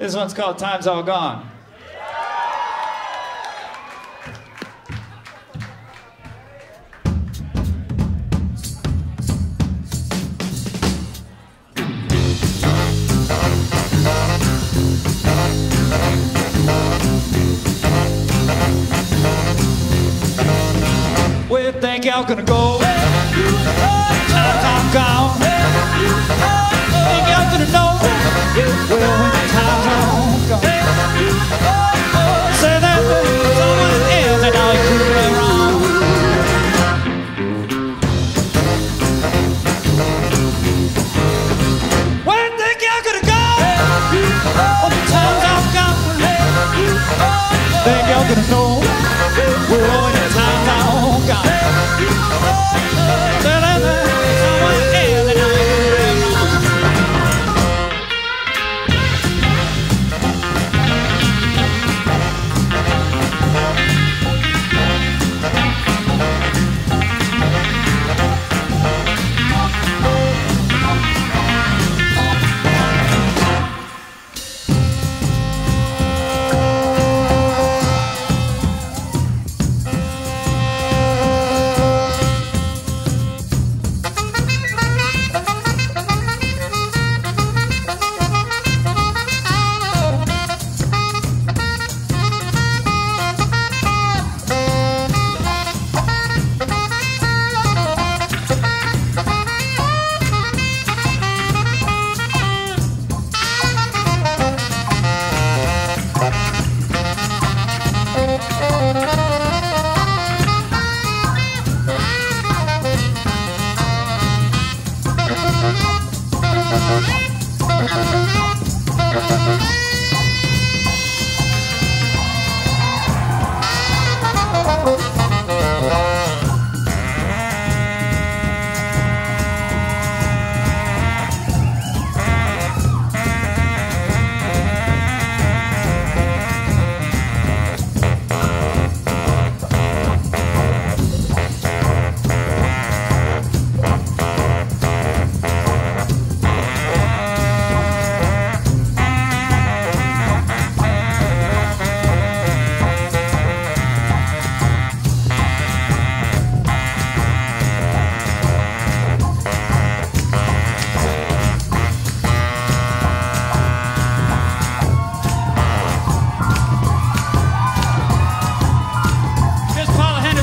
This one's called Time's All Gone. Where you think y'all gonna go? Time's all y'all gonna know? Gone. Say that and you could be wrong. You think y'all gonna go? When the time's all. Think y'all gonna know?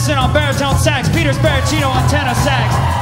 Paula Henderson on baritone sax, Peters Sparacino on tenor sax.